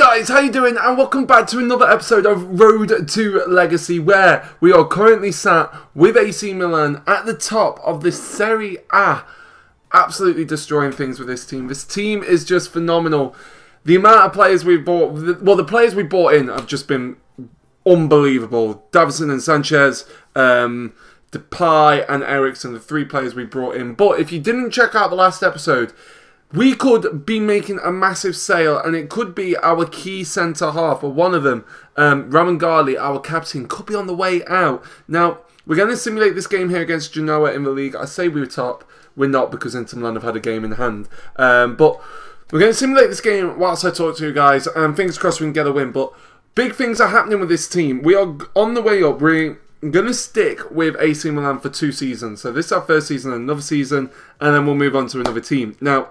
guys, how you doing? And welcome back to another episode of Road to Legacy, where we are currently sat with AC Milan at the top of the Serie A, absolutely destroying things with this team. This team is just phenomenal. The amount of players we've bought, well, the players we bought in have just been unbelievable. Davinson and Sanchez, um, Depay and Eriksen, the three players we brought in. But if you didn't check out the last episode, we could be making a massive sale, and it could be our key centre half, or one of them, um, Gali, our captain, could be on the way out. Now, we're going to simulate this game here against Genoa in the league. I say we are top. We're not because Inter Milan have had a game in hand. Um, but we're going to simulate this game whilst I talk to you guys. Um, fingers crossed we can get a win. But big things are happening with this team. We are on the way up. We're going to stick with AC Milan for two seasons. So this is our first season, another season, and then we'll move on to another team. Now,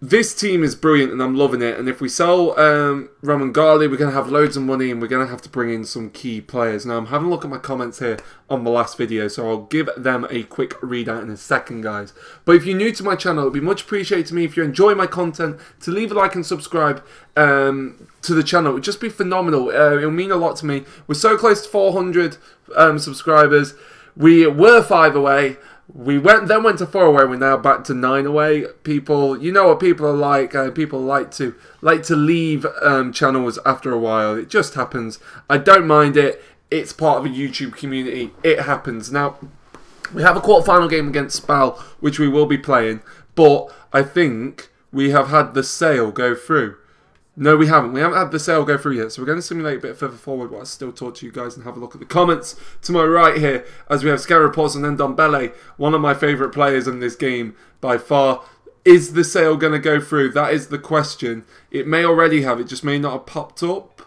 this team is brilliant and I'm loving it. And if we sell um, Gali, we're going to have loads of money and we're going to have to bring in some key players. Now, I'm having a look at my comments here on the last video, so I'll give them a quick readout in a second, guys. But if you're new to my channel, it would be much appreciated to me if you enjoy my content to leave a like and subscribe um, to the channel. It would just be phenomenal. Uh, it'll mean a lot to me. We're so close to 400 um, subscribers. We were five away. We went then went to four away. We're now back to nine away. People, you know what people are like. Uh, people like to like to leave um, channels after a while. It just happens. I don't mind it. It's part of a YouTube community. It happens. Now we have a quarter-final game against Spal, which we will be playing. But I think we have had the sale go through. No, we haven't. We haven't had the sale go through yet, so we're going to simulate a bit further forward while I still talk to you guys and have a look at the comments. To my right here, as we have Scarapos and Ndombele, one of my favourite players in this game by far. Is the sale going to go through? That is the question. It may already have, it just may not have popped up.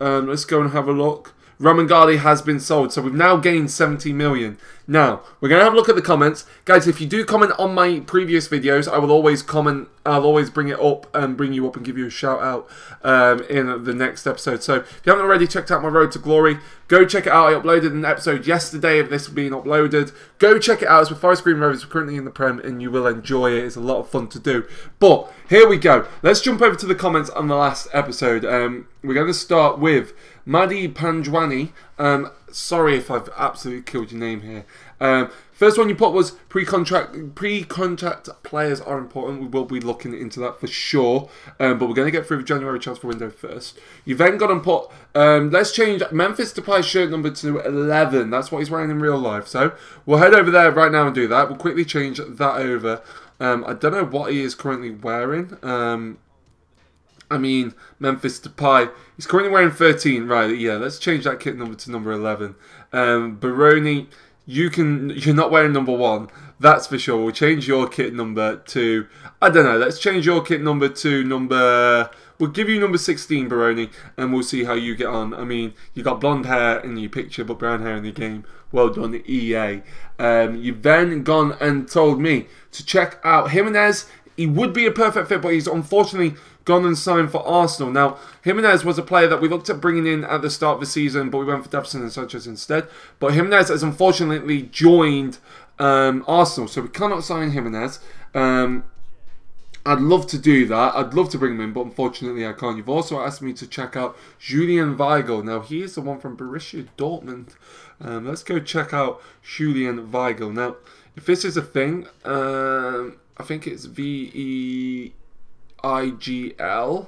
Um, let's go and have a look. Romagnoli has been sold. So we've now gained 70 million. Now, we're going to have a look at the comments. Guys, if you do comment on my previous videos, I will always comment, I'll always bring it up and bring you up and give you a shout out um, in the next episode. So if you haven't already checked out my Road to Glory, go check it out. I uploaded an episode yesterday of this being uploaded. Go check it out. It's with Forest Green Rovers. We're currently in the Prem and you will enjoy it. It's a lot of fun to do. But here we go. Let's jump over to the comments on the last episode. Um, we're going to start with Madi Panjwani. Um, sorry if I've absolutely killed your name here. Um, first one you put was pre-contract pre-contract players are important. We will be looking into that for sure. Um, but we're going to get through the January transfer window first. You then got and put um, let's change Memphis Depay shirt number to 11. That's what he's wearing in real life. So we'll head over there right now and do that. We'll quickly change that over. Um, I don't know what he is currently wearing. Um, I mean, Memphis Depay. He's currently wearing 13. Right, yeah, let's change that kit number to number 11. Um, Baroni, you can, you're not wearing number 1. That's for sure. We'll change your kit number to, I don't know, let's change your kit number to number, we'll give you number 16, Baroni, and we'll see how you get on. I mean, you got blonde hair in your picture, but brown hair in the game. Well done, EA. Um, you've then gone and told me to check out Jimenez. He would be a perfect fit, but he's unfortunately gone and signed for Arsenal. Now, Jimenez was a player that we looked at bringing in at the start of the season, but we went for Davinson and Sanchez instead. But Jimenez has unfortunately joined um, Arsenal, so we cannot sign Jimenez. Um, I'd love to do that. I'd love to bring him in, but unfortunately I can't. You've also asked me to check out Julian Weigl. Now, he is the one from Borussia Dortmund. Um, let's go check out Julian Weigl. Now, if this is a thing, um, I think it's V-E... IGL.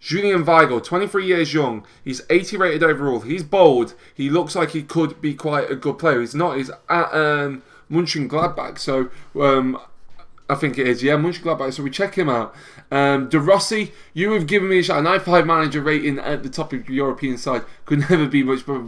Julian Weigl, 23 years young. He's 80 rated overall. He's bold. He looks like he could be quite a good player. He's not. He's at um, Gladbach. So um, I think it is. Yeah, Munchen Gladbach. So we check him out. Um, De Rossi, you have given me a I5 manager rating at the top of the European side. Could never be much better.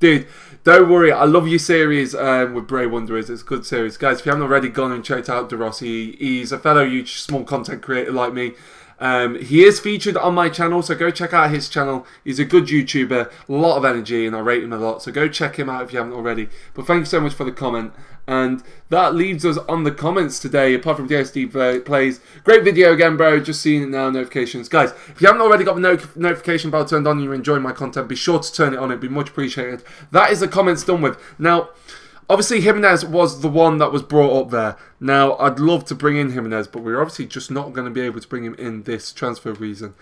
Dude, don't worry. I love your series um, with Bray Wanderers. It's a good series. Guys, if you haven't already gone and checked out De Rossi, he's a fellow huge small content creator like me. Um, he is featured on my channel, so go check out his channel. He's a good YouTuber, a lot of energy, and I rate him a lot. So go check him out if you haven't already. But thank you so much for the comment. And that leaves us on the comments today, apart from DSD Plays. Great video again, bro. Just seeing it now, notifications. Guys, if you haven't already got the not notification bell turned on and you're enjoying my content, be sure to turn it on. It'd be much appreciated. That is the comments done with. Now, Obviously, Jimenez was the one that was brought up there. Now, I'd love to bring in Jimenez, but we're obviously just not going to be able to bring him in this transfer reason.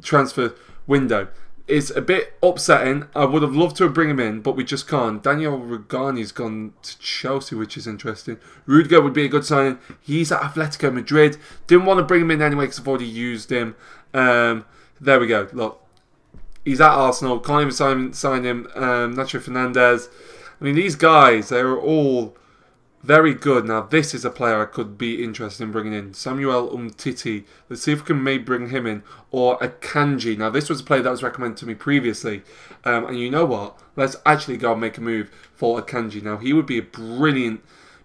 transfer window. It's a bit upsetting. I would have loved to bring him in, but we just can't. Daniel Rugani's gone to Chelsea, which is interesting. Rudiger would be a good signing. He's at Atletico Madrid. Didn't want to bring him in anyway because I've already used him. Um, there we go. Look, he's at Arsenal. Can't even sign, sign him. Um, Nacho Fernandez. I mean, these guys, they're all very good. Now, this is a player I could be interested in bringing in. Samuel Umtiti. Let's see if we can maybe bring him in. Or Akanji. Now, this was a player that was recommended to me previously. Um, and you know what? Let's actually go and make a move for Akanji. Now, he would be a brilliant,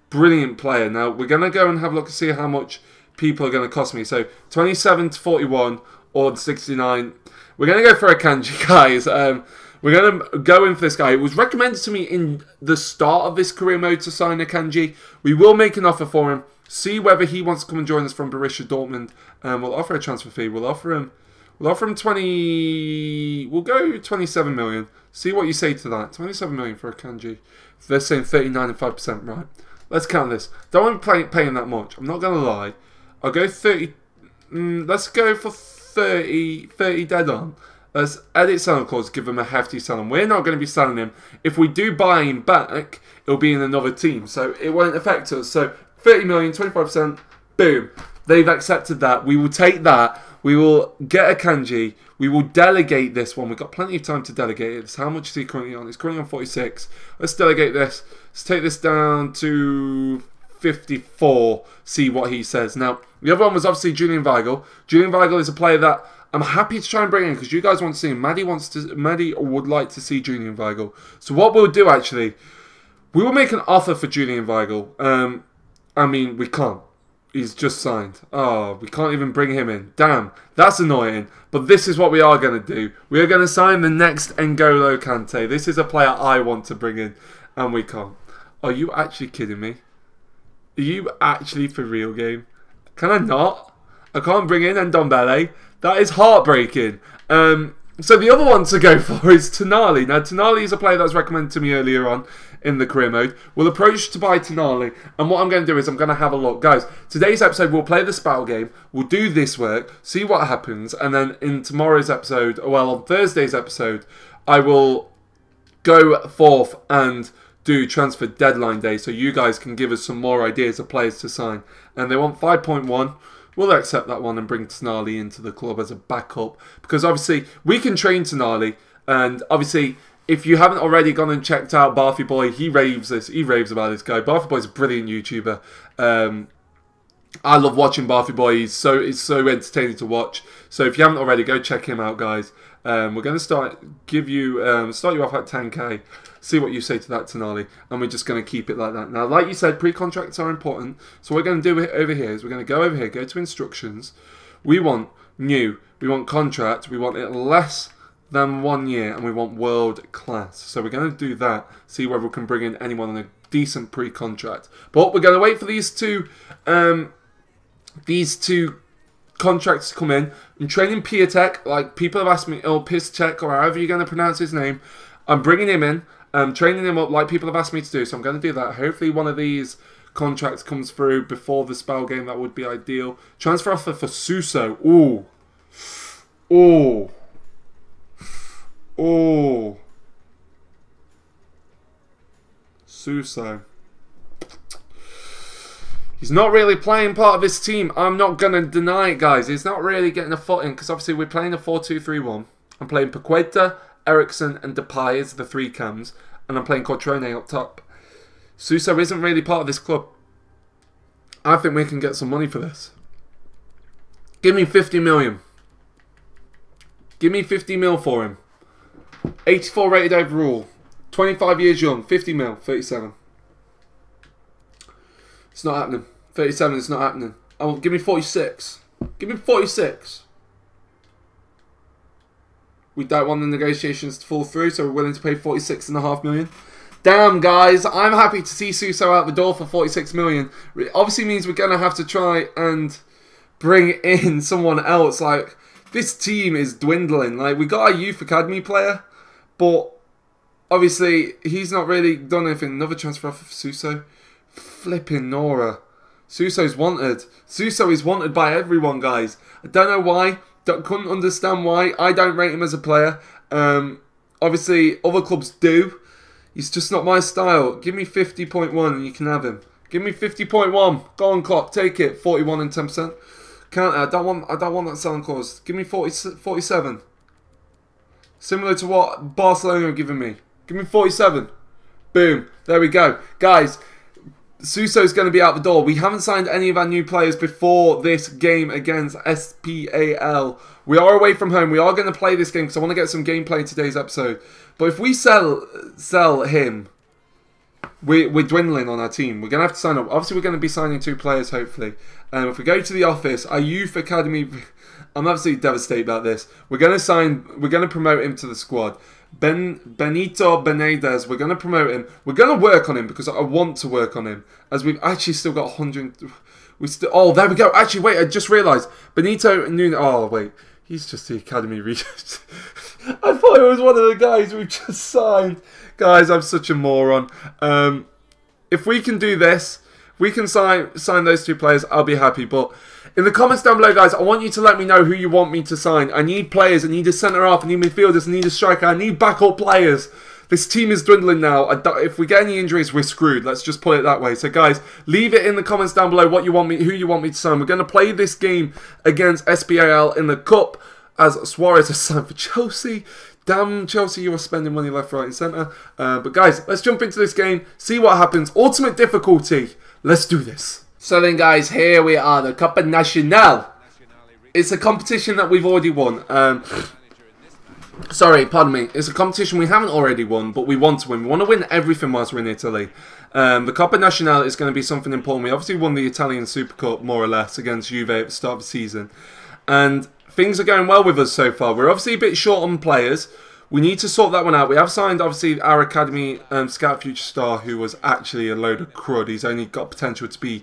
brilliant player. Now, we're going to go and have a look and see how much people are going to cost me. So, 27 to 41 or 69. We're going to go for Akanji, guys. Um, we're going to go in for this guy. It was recommended to me in the start of this career mode to sign Akanji. We will make an offer for him. See whether he wants to come and join us from Borussia Dortmund. Um, we'll offer a transfer fee. We'll offer him. We'll offer him 20. We'll go 27 million. See what you say to that. 27 million for Akanji. They're saying 39 and 5%. Right. Let's count this. Don't want to be paying that much. I'm not going to lie. I'll go 30. Mm, let's go for 30, 30 dead on. Let's edit selling clause, give him a hefty selling. We're not going to be selling him. If we do buy him back, it'll be in another team. So it won't affect us. So 30 million, 25%, boom. They've accepted that. We will take that. We will get Akanji. We will delegate this one. We've got plenty of time to delegate it. How much is he currently on? He's currently on 46. Let's delegate this. Let's take this down to 54. See what he says. Now, the other one was obviously Julian Weigl. Julian Weigl is a player that I'm happy to try and bring in because you guys want to see him. Maddie wants to. Maddie would like to see Julian Weigl. So what we'll do actually, we will make an offer for Julian Weigl. Um, I mean we can't. He's just signed. Oh, we can't even bring him in. Damn, that's annoying. But this is what we are going to do. We are going to sign the next N'Golo Kante. This is a player I want to bring in, and we can't. Are you actually kidding me? Are you actually for real, game? Can I not? I can't bring in Ndombele. That is heartbreaking. Um, so the other one to go for is Tonali. Now, Tonali is a player that was recommended to me earlier on in the career mode. We'll approach to buy Tonali, and what I'm going to do is I'm going to have a look. Guys, today's episode, we'll play the Spal game, we'll do this work, see what happens, and then in tomorrow's episode, well, on Thursday's episode, I will go forth and do transfer deadline day so you guys can give us some more ideas of players to sign. And they want 5.1 we'll accept that one and bring Tonali into the club as a backup because obviously we can train Tonali and obviously if you haven't already gone and checked out Barthy Boy, he raves this. He raves about this guy. Barthy Boy's a brilliant YouTuber. Um, I love watching Barthy Boy. He's so it's so entertaining to watch. So if you haven't already, go check him out, guys. Um, we're going to start give you um, start you off at 10k. See what you say to that, Tonali, and we're just going to keep it like that. Now, like you said, pre-contracts are important. So what we're going to do over here is we're going to go over here, go to instructions. We want new. We want contract. We want it less than one year, and we want world class. So we're going to do that. See whether we can bring in anyone on a decent pre-contract. But we're going to wait for these two. Um, these two contracts come in. I'm training Piatek, like people have asked me, oh, or Pistek, or however you're going to pronounce his name. I'm bringing him in. I'm training him up like people have asked me to do, so I'm going to do that. Hopefully one of these contracts comes through before the Spal game. That would be ideal. Transfer offer for Suso. Ooh. Ooh. Ooh. Suso. He's not really playing part of this team. I'm not going to deny it, guys. He's not really getting a foot in because obviously we're playing a 4-2-3-1. I'm playing Paqueta, Eriksen and Depay as the three cams. And I'm playing Cutrone up top. Suso isn't really part of this club. I think we can get some money for this. Give me 50 million. Give me 50 mil for him. 84 rated overall. 25 years young. 50 mil. 37. It's not happening. 37, it's not happening. Oh, give me 46. Give me 46. We don't want the negotiations to fall through, so we're willing to pay 46.5 million. Damn, guys, I'm happy to see Suso out the door for 46 million. It obviously means we're going to have to try and bring in someone else. Like, this team is dwindling. Like, we got a youth academy player, but obviously he's not really done anything. Another transfer for Suso. Flipping Nora. Suso's wanted. Suso is wanted by everyone, guys. I don't know why. Don't, couldn't understand why. I don't rate him as a player. Um, obviously, other clubs do. He's just not my style. Give me 50.1 and you can have him. Give me 50.1. Go on, clock. Take it. 41 and 10%. Can't. I don't want. I don't want that selling clause. Give me 40, 47. Similar to what Barcelona are giving me. Give me 47. Boom. There we go. Guys, Suso's going to be out the door. We haven't signed any of our new players before this game against SPAL. We are away from home. We are going to play this game because I want to get some gameplay in today's episode. But if we sell sell him, we, we're dwindling on our team. We're going to have to sign up. Obviously, we're going to be signing two players, hopefully. Um, if we go to the office, our youth academy... I'm absolutely devastated about this. We're going to sign... We're going to promote him to the squad. Ben Benito Benedez, we're going to promote him. We're going to work on him because I want to work on him. As we've actually still got 100... We still... Oh, there we go. Actually, wait, I just realised. Benito Nun... Oh, wait. He's just the academy research. I thought it was one of the guys we've just signed. Guys, I'm such a moron. Um, if we can do this, we can sign sign those two players, I'll be happy. But in the comments down below, guys, I want you to let me know who you want me to sign. I need players. I need a centre half. I need midfielders. I need a striker. I need backup players. This team is dwindling now. if we get any injuries, we're screwed. Let's just put it that way. So, guys, leave it in the comments down below what you want me, who you want me to sign. We're going to play this game against SPAL in the Cup as Suarez has signed for Chelsea. Damn, Chelsea, you are spending money left, right, and centre. Uh, but, guys, let's jump into this game, see what happens. Ultimate difficulty. Let's do this. So then, guys, here we are, the Copa Nacional. It's a competition that we've already won. Um, sorry, pardon me. It's a competition we haven't already won, but we want to win. We want to win everything whilst we're in Italy. Um, the Coppa Nacional is going to be something important. We obviously won the Italian Super Cup, more or less, against Juve at the start of the season. And things are going well with us so far. We're obviously a bit short on players. We need to sort that one out. We have signed, obviously, our Academy um, Scout Future Star, who was actually a load of crud. He's only got potential to be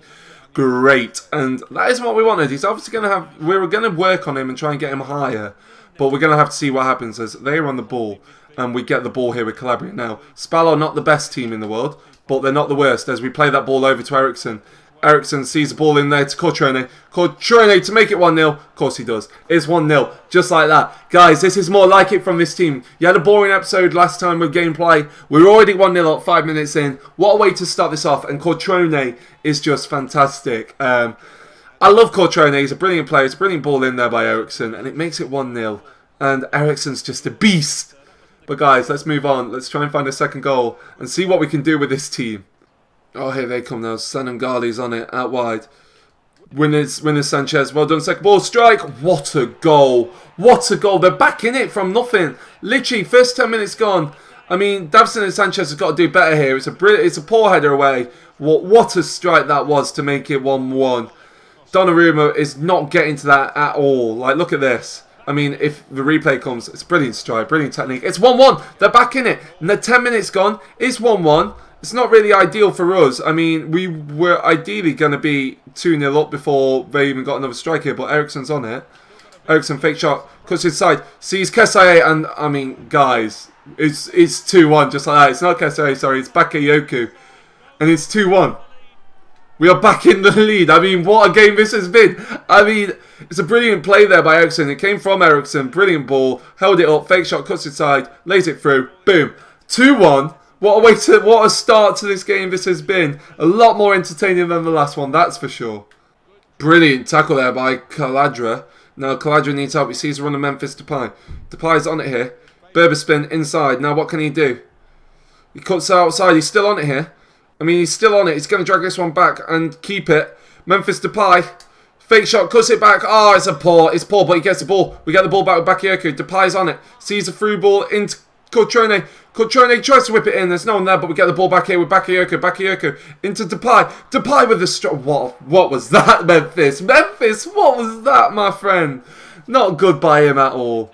great. And that isn't what we wanted. He's obviously going to have... We are going to work on him and try and get him higher. But we're going to have to see what happens as they're on the ball. And we get the ball here with Calabria. Now, Spal are not the best team in the world. But they're not the worst as we play that ball over to Eriksen. Eriksen sees the ball in there to Cutrone. Cutrone to make it 1-0. Of course he does. It's 1-0. Just like that. Guys, this is more like it from this team. You had a boring episode last time with gameplay. We're already 1-0 at 5 minutes in. What a way to start this off. And Cutrone is just fantastic. Um, I love Cutrone. He's a brilliant player. It's a brilliant ball in there by Eriksen. And it makes it 1-0. And Eriksen's just a beast. But guys, let's move on. Let's try and find a second goal. And see what we can do with this team. Oh, here they come now. Sanangali's on it, out wide. Winners, winners Sanchez. Well done, second ball. Strike. What a goal. What a goal. They're back in it from nothing. Literally, first 10 minutes gone. I mean, Davinson and Sanchez have got to do better here. It's a it's a poor header away. What what a strike that was to make it 1-1. Donnarumma is not getting to that at all. Like, look at this. I mean, if the replay comes, it's brilliant strike, brilliant technique. It's 1-1. They're back in it. And the 10 minutes gone. It's 1-1 it's not really ideal for us. I mean, we were ideally going to be 2-0 up before they even got another strike here, but Eriksen's on it. Eriksen fake shot, cuts inside, sees Kessie, and I mean, guys, it's it's 2-1 just like that. It's not Kessie, sorry, it's Bakayoko. And it's 2-1. We are back in the lead. I mean, what a game this has been. I mean, it's a brilliant play there by Eriksen. It came from Eriksen. Brilliant ball. Held it up. Fake shot. Cuts inside. Lays it through. Boom. 2-1. What a way to what a start to this game this has been. A lot more entertaining than the last one, that's for sure. Brilliant tackle there by Caladra. Now Caladra needs help. He sees a run of Memphis Depay. Depay's on it here. Berba spin inside. Now what can he do? He cuts outside. He's still on it here. I mean, he's still on it. He's going to drag this one back and keep it. Memphis Depay. Fake shot, cuts it back. Oh, it's a poor. It's poor, but he gets the ball. We get the ball back with Bakayoko. Depay's on it. Sees a through ball into Cutrone. Cutrone tries to whip it in. There's no one there, but we get the ball back here with Bakayoko. Bakayoko into Depay. Depay with the strike. What, what was that, Memphis? Memphis, what was that, my friend? Not good by him at all.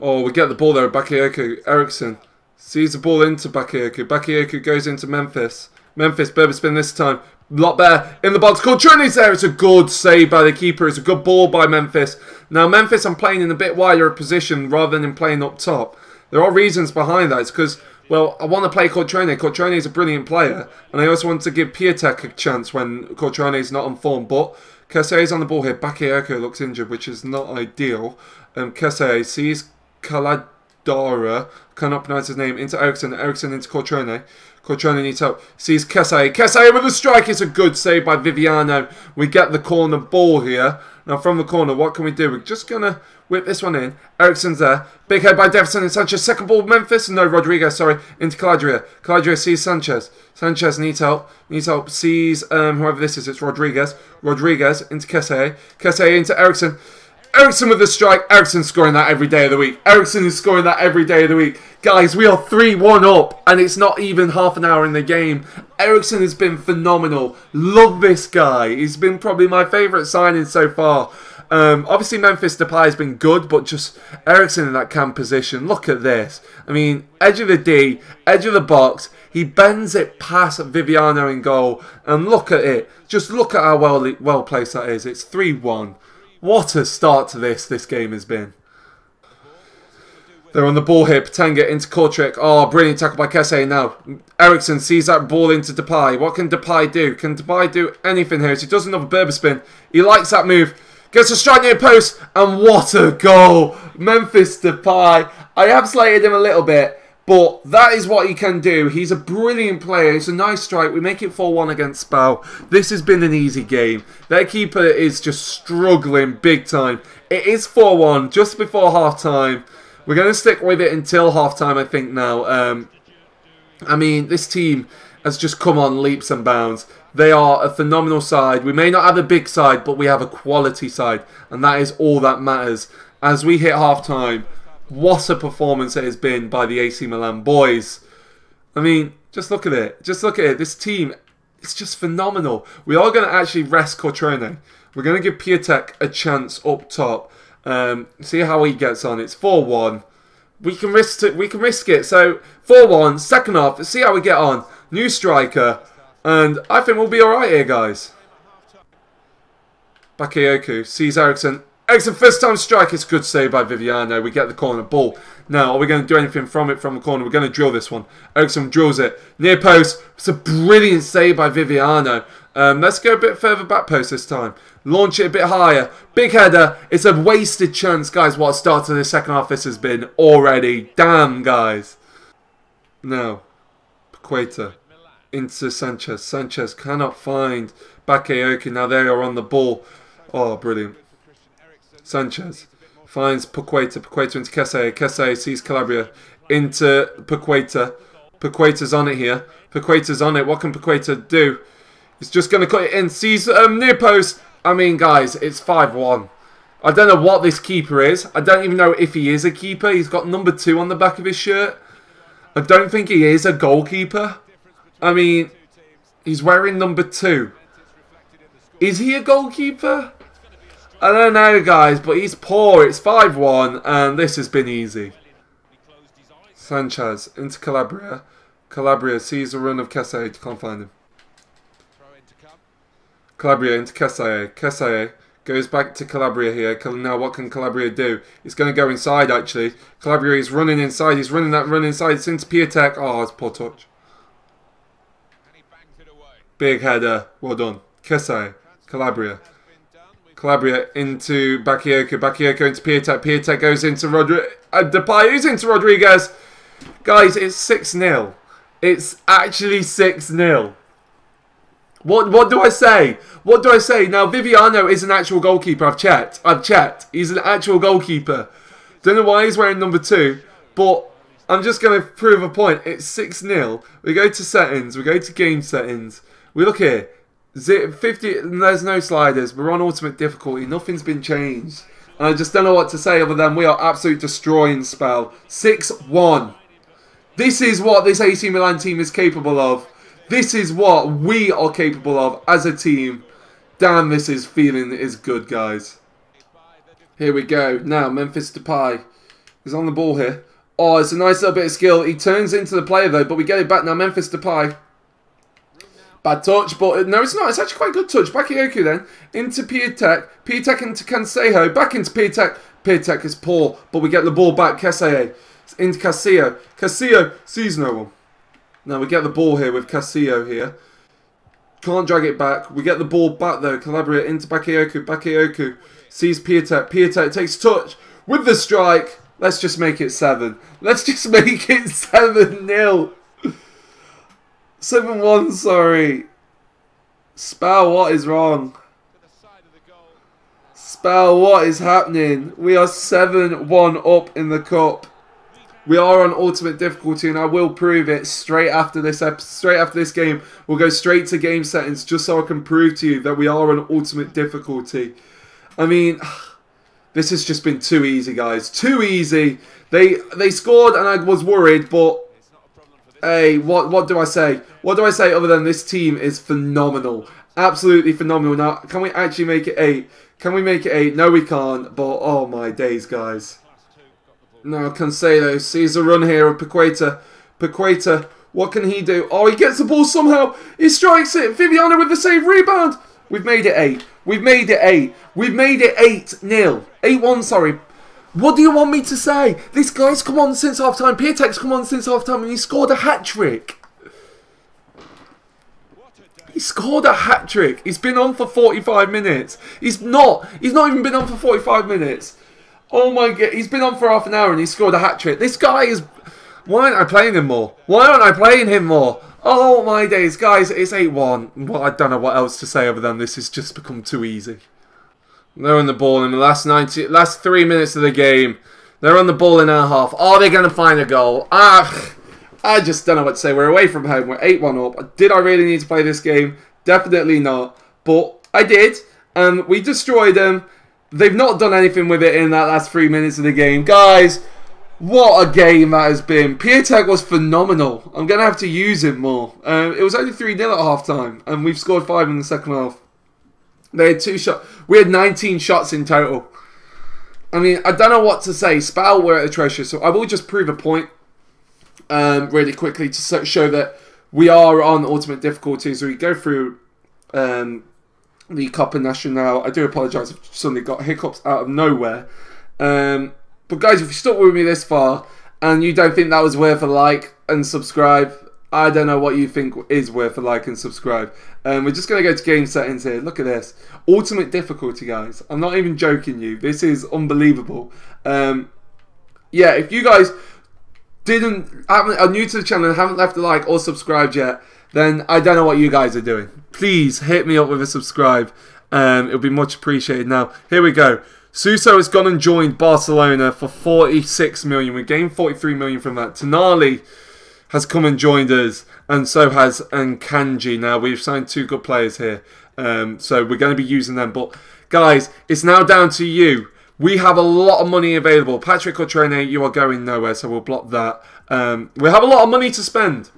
Oh, we get the ball there Bakayoko. Eriksen sees the ball into Bakayoko. Bakayoko goes into Memphis. Memphis, Berba spin this time. Lot better in the box. Cutrone's there. It's a good save by the keeper. It's a good ball by Memphis. Now, Memphis, I'm playing in a bit wider position rather than in playing up top. There are reasons behind that. It's because, well, I want to play Cutrone. Cutrone is a brilliant player. And I also want to give Piatek a chance when Cutrone is not on form. But Kessie's on the ball here. Bakayoko looks injured, which is not ideal. Um, Kessie sees Caladora, cannot pronounce his name, into Eriksen. Eriksen into Cutrone. Cutrone needs help. Sees Kessie. Kessie with a strike. It's a good save by Viviano. We get the corner ball here. Now from the corner, what can we do? We're just going to whip this one in. Eriksen's there. Big head by Jefferson and Sanchez. Second ball, Memphis. No, Rodriguez, sorry. Into Calabria. Calabria sees Sanchez. Sanchez needs help. Needs help. Sees um, whoever this is. It's Rodriguez. Rodriguez into Kessie. Kessie into Eriksen. Eriksen with the strike. Eriksen scoring that every day of the week. Eriksen is scoring that every day of the week. Guys, we are 3-1 up, and it's not even half an hour in the game. Eriksen has been phenomenal. Love this guy. He's been probably my favourite signing so far. Um, obviously, Memphis Depay has been good, but just Eriksen in that cam position. Look at this. I mean, edge of the D, edge of the box. He bends it past Viviano in goal, and look at it. Just look at how well well placed that is. It's 3-1. What a start to this this game has been. They're on the ball here. Patanga into Kortrijk. Oh, brilliant tackle by Kessie now. Eriksen sees that ball into Depay. What can Depay do? Can Depay do anything here? He does another Berba spin. He likes that move. Gets a strike near post. And what a goal. Memphis Depay. I have him a little bit. But that is what he can do. He's a brilliant player. It's a nice strike. We make it 4-1 against Spal. This has been an easy game. Their keeper is just struggling big time. It is 4-1 just before half-time. We're going to stick with it until half-time, I think, now. Um, I mean, this team has just come on leaps and bounds. They are a phenomenal side. We may not have a big side, but we have a quality side. And that is all that matters. As we hit half-time, what a performance it has been by the AC Milan boys. I mean, just look at it. Just look at it. This team, it's just phenomenal. We are going to actually rest Cutrone. We're going to give Piatek a chance up top. Um, see how he gets on. It's 4-1. We can risk it. We can risk it. So 4-1, second half. See how we get on. New striker. And I think we'll be alright here, guys. Bakayoko sees Eriksen Excellent first time strike. It's good save by Viviano. We get the corner ball. Now, are we going to do anything from it from the corner? We're going to drill this one. Eriksen drills it. Near post. It's a brilliant save by Viviano. Um, let's go a bit further back post this time. Launch it a bit higher. Big header. It's a wasted chance, guys. What a start to the second half this has been already. Damn, guys. Now, Paqueta into Sanchez. Sanchez cannot find Bakayoko. Now they are on the ball. Oh, brilliant. Sanchez finds Paqueta. Paqueta into Kessie. Kessie sees Calabria into Paqueta. Paqueta's on it here. Paqueta's on it. What can Paqueta do? He's just going to cut it in. Sees um, near post. I mean, guys, it's 5-1. I don't know what this keeper is. I don't even know if he is a keeper. He's got number 2 on the back of his shirt. I don't think he is a goalkeeper. I mean, he's wearing number 2. Is he a goalkeeper? I don't know, guys, but he's poor. It's 5-1, and this has been easy. Sanchez into Calabria. Calabria sees a run of Kessie. Can't find him. Calabria into Kessie. Kessie goes back to Calabria here. Now, what can Calabria do? He's going to go inside, actually. Calabria is running inside. He's running that run inside. It's into Piatek. Oh, it's poor touch. Big header. Well done. Kessie. Calabria. Calabria into Bakayoko. Bakayoko into Piatek. Piatek goes into Rodriguez. Uh, Depay who's into Rodriguez. Guys, it's 6-0. It's actually 6-0. What what do I say? What do I say? Now, Viviano is an actual goalkeeper. I've checked. I've checked. He's an actual goalkeeper. Don't know why he's wearing number two, but I'm just going to prove a point. It's 6-0. We go to settings. We go to game settings. We look here. 50, there's no sliders. We're on ultimate difficulty. Nothing's been changed. And I just don't know what to say other than we are absolutely destroying Spal. 6-1. This is what this AC Milan team is capable of. This is what we are capable of as a team. Damn, this is feeling is good, guys. Here we go. Now, Memphis Depay is on the ball here. Oh, it's a nice little bit of skill. He turns into the player, though, but we get it back now. Memphis Depay. Bad touch, but uh, no, it's not. It's actually quite a good touch. Back Bakayoko then into Piatek. Piatek into Cansejo. Back into Piatek. Piatek is poor, but we get the ball back. Kessie into Casillo. Casillo sees no one. Now we get the ball here with Casillo here. Can't drag it back. We get the ball back though. Calabria into Bakayoko. Bakayoko sees Piatek. Piatek takes touch with the strike. Let's just make it 7. Let's just make it 7 nil. 7 1, sorry. Spal, what is wrong? Spal, what is happening? We are 7-1 up in the cup. We are on ultimate difficulty, and I will prove it straight after this straight after this game. We'll go straight to game settings just so I can prove to you that we are on ultimate difficulty. I mean, this has just been too easy, guys. Too easy. They they scored, and I was worried, but hey, what what do I say? What do I say other than this team is phenomenal, absolutely phenomenal. Now, can we actually make it eight? Can we make it eight? No, we can't. But oh my days, guys. Now Cancelo sees a run here of Paqueta. Paqueta, what can he do? Oh, he gets the ball somehow. He strikes it. Viviano with the save rebound. We've made it 8. We've made it 8. We've made it 8 nil. 8-1, sorry. What do you want me to say? This guy's come on since half time. Piatek's come on since half time and he scored a hat trick. He scored a hat trick. He's been on for 45 minutes. He's not. He's not even been on for 45 minutes. Oh my god, he's been on for half an hour and he scored a hat trick. This guy is... Why aren't I playing him more? Why aren't I playing him more? Oh my days, guys, it's 8-1. Well, I don't know what else to say other than this has just become too easy. They're on the ball in the last 90, last three minutes of the game. They're on the ball in our half. Are they going to find a goal? Ah, I just don't know what to say. We're away from home. We're 8-1 up. Did I really need to play this game? Definitely not. But I did. And we destroyed them. They've not done anything with it in that last three minutes of the game. Guys, what a game that has been. Piatek was phenomenal. I'm going to have to use him more. Uh, it was only 3-0 at half time, and we've scored 5 in the second half. They had two shots. We had 19 shots in total. I mean, I don't know what to say. Spal were atrocious, so I will just prove a point um, really quickly to show that we are on ultimate difficulties. So we go through um, the Copa Nacional. I do apologise if suddenly got hiccups out of nowhere. Um, but guys, if you stuck with me this far and you don't think that was worth a like and subscribe, I don't know what you think is worth a like and subscribe. Um, we're just going to go to game settings here. Look at this. Ultimate difficulty, guys. I'm not even joking you. This is unbelievable. Um, yeah, if you guys didn't haven't, are new to the channel and haven't left a like or subscribed yet, then I don't know what you guys are doing. Please hit me up with a subscribe. Um, it'll be much appreciated. Now, here we go. Suso has gone and joined Barcelona for 46 million. We gained 43 million from that. Tonali has come and joined us, and so has Akanji. Now, we've signed two good players here, um, so we're going to be using them. But, guys, it's now down to you. We have a lot of money available. Patrick Trainer, you are going nowhere, so we'll block that. Um, we have a lot of money to spend.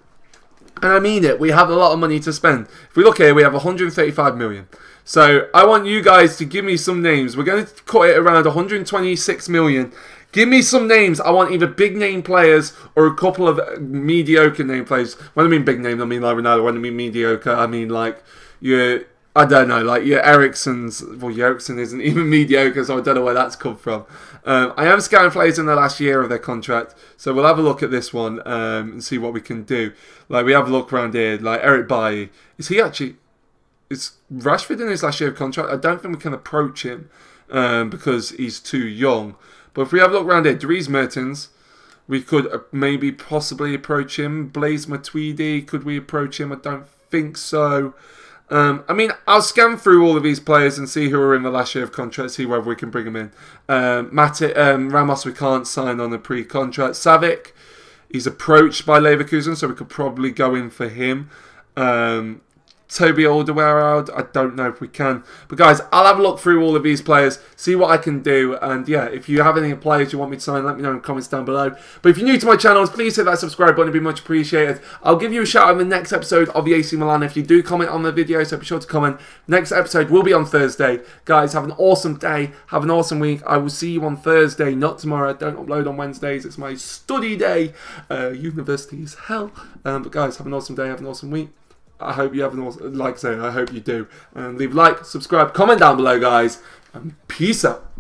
And I mean it, we have a lot of money to spend. If we look here, we have 135 million. So I want you guys to give me some names. We're going to cut it around 126 million. Give me some names. I want either big name players or a couple of mediocre name players. When I mean big name, I mean like Ronaldo. When I mean mediocre, I mean like your I don't know, like your Eriksen's. Well, your Eriksen isn't even mediocre, so I don't know where that's come from. Um, I am scouting players in the last year of their contract, so we'll have a look at this one um, and see what we can do. Like we have a look around here, like Eric Bailly. Is he actually? Is Rashford in his last year of contract? I don't think we can approach him um, because he's too young. But if we have a look around here, Dries Mertens. We could uh, maybe possibly approach him. Blaise Matuidi, could we approach him? I don't think so. Um, I mean, I'll scan through all of these players and see who are in the last year of contract, see whether we can bring them in. Um, um, Ramos, we can't sign on a pre-contract. Savic, he's approached by Leverkusen, so we could probably go in for him. Um, Toby Alderweireld, I don't know if we can. But guys, I'll have a look through all of these players, see what I can do. And yeah, if you have any players you want me to sign, let me know in the comments down below. But if you're new to my channel, please hit that subscribe button. It'd be much appreciated. I'll give you a shout out in the next episode of the AC Milan if you do comment on the video, so be sure to comment. Next episode will be on Thursday. Guys, have an awesome day. Have an awesome week. I will see you on Thursday, not tomorrow. Don't upload on Wednesdays. It's my study day. Uh, university is hell. Um, but guys, have an awesome day. Have an awesome week. I hope you have an awesome, like I say, I hope you do. And leave like, subscribe, comment down below, guys. And peace out.